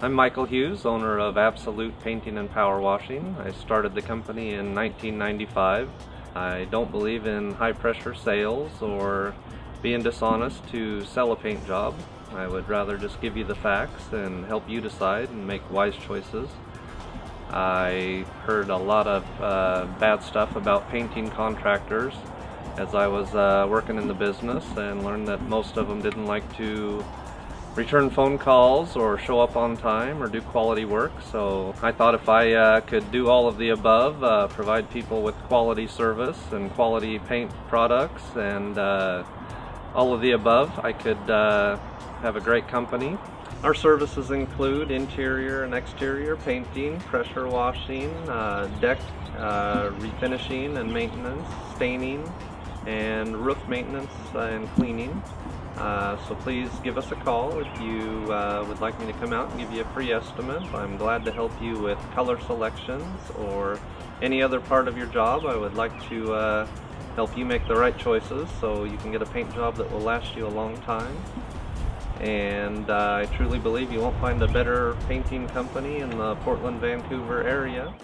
I'm Michael Hughes, owner of Absolute Painting and Power Washing. I started the company in 1995. I don't believe in high pressure sales or being dishonest to sell a paint job. I would rather just give you the facts and help you decide and make wise choices. I heard a lot of uh, bad stuff about painting contractors as I was uh, working in the business and learned that most of them didn't like to return phone calls or show up on time or do quality work. So I thought if I uh, could do all of the above, uh, provide people with quality service and quality paint products and uh, all of the above, I could uh, have a great company. Our services include interior and exterior painting, pressure washing, uh, deck uh, refinishing and maintenance, staining, and roof maintenance and cleaning. Uh, so please give us a call if you uh, would like me to come out and give you a free estimate. I'm glad to help you with color selections or any other part of your job. I would like to uh, help you make the right choices so you can get a paint job that will last you a long time. And uh, I truly believe you won't find a better painting company in the Portland, Vancouver area.